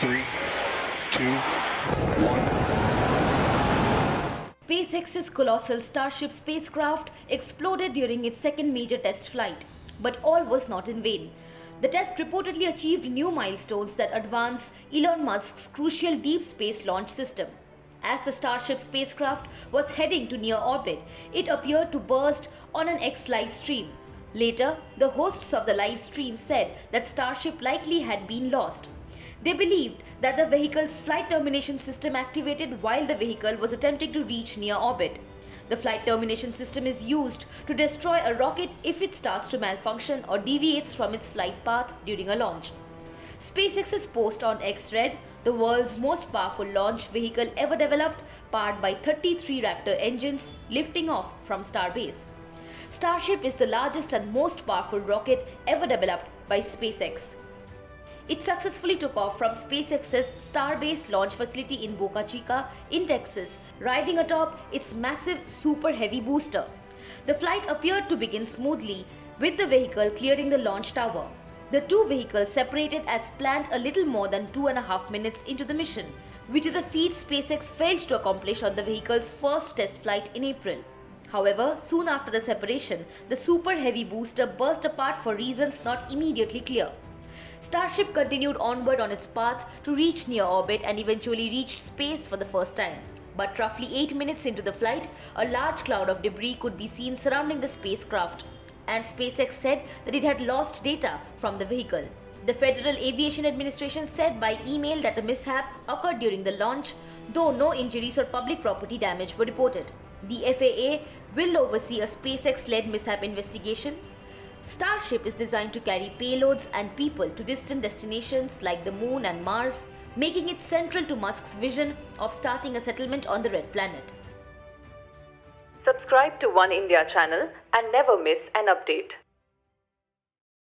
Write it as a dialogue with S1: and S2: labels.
S1: Three, two, one.
S2: SpaceX's colossal Starship spacecraft exploded during its second major test flight, but all was not in vain. The test reportedly achieved new milestones that advance Elon Musk's crucial deep space launch system. As the Starship spacecraft was heading to near orbit, it appeared to burst on an X live stream. Later, the hosts of the live stream said that Starship likely had been lost. They believed that the vehicle's flight termination system activated while the vehicle was attempting to reach near orbit. The flight termination system is used to destroy a rocket if it starts to malfunction or deviates from its flight path during a launch. SpaceX's post on X read, the world's most powerful launch vehicle ever developed, powered by 33 Raptor engines, lifting off from Starbase. Starship is the largest and most powerful rocket ever developed by SpaceX. It successfully took off from SpaceX's Starbase launch facility in Boca Chica in Texas, riding atop its massive Super Heavy booster. The flight appeared to begin smoothly, with the vehicle clearing the launch tower. The two vehicles separated as planned a little more than two and a half minutes into the mission, which is a feat SpaceX failed to accomplish on the vehicle's first test flight in April. However, soon after the separation, the Super Heavy booster burst apart for reasons not immediately clear. Starship continued onward on its path to reach near orbit and eventually reached space for the first time. But roughly 8 minutes into the flight, a large cloud of debris could be seen surrounding the spacecraft, and SpaceX said that it had lost data from the vehicle. The Federal Aviation Administration said by email that a mishap occurred during the launch, though no injuries or public property damage were reported. The FAA will oversee a SpaceX led mishap investigation Starship is designed to carry payloads and people to distant destinations like the Moon and Mars, making it central to Musk's vision of starting a settlement on the Red Planet.
S3: Subscribe to Oneindia channel and never miss an update.